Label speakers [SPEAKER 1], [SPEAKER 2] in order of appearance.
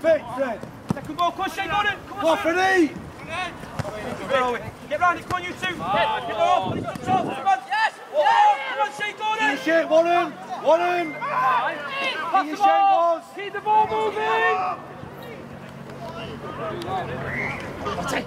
[SPEAKER 1] Fit, Fred.
[SPEAKER 2] Second ball, come on, Shane Gordon. Come
[SPEAKER 1] Come on,
[SPEAKER 2] on, Shane.
[SPEAKER 1] Freddie.
[SPEAKER 2] Get round it, come on, you two. Ah, Get the ball, put it on top. Come on. Yes. Come on, Shane Gordon.
[SPEAKER 1] Finish it, Warren. Warren.
[SPEAKER 2] Pass the ball. Keep the ball moving.
[SPEAKER 1] Oh,